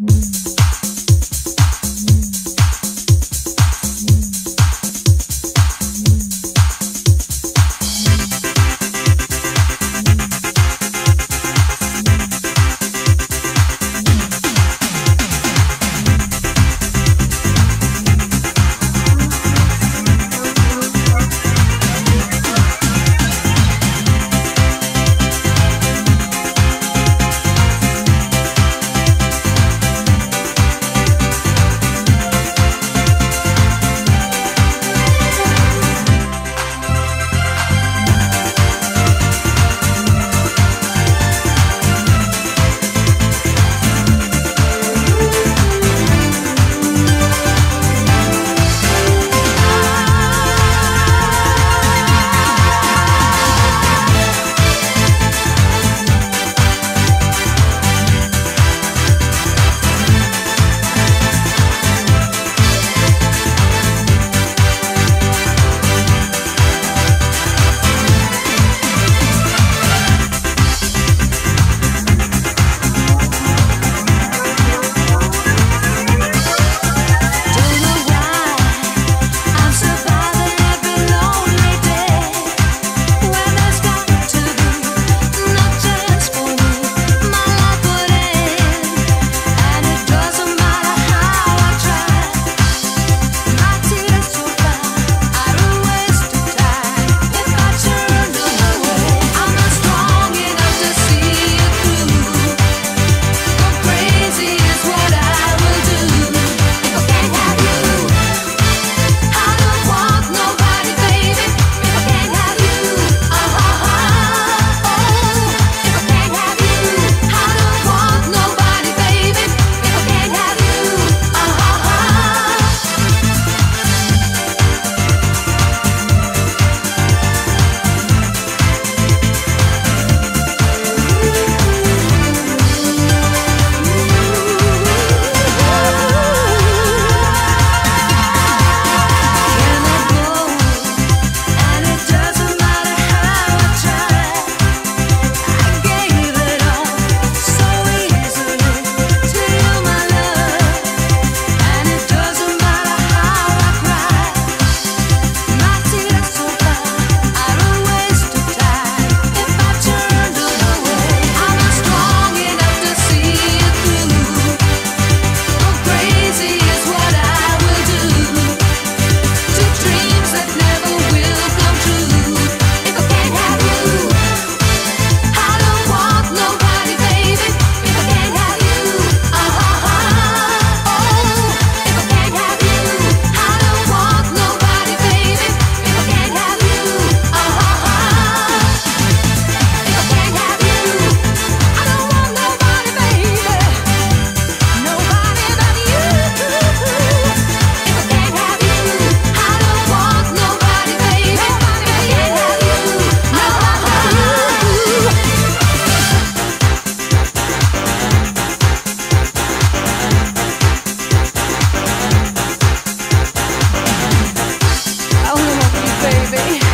Mm. baby.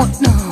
what now?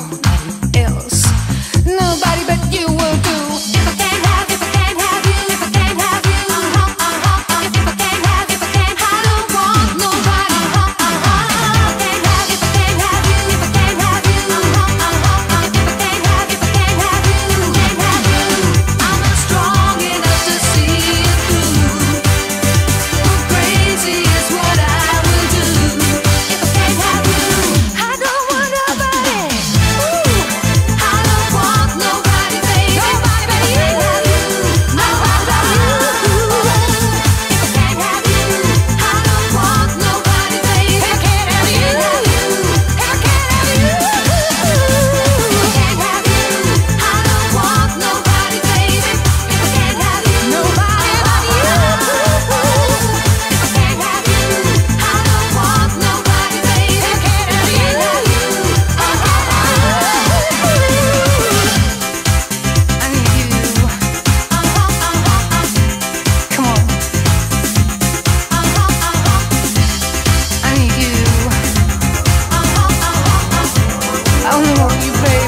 motivate